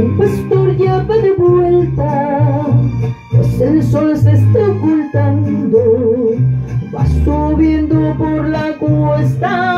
que un pastor ya va de vuelta, pues el sol se está ocultando, va subiendo por la cuesta.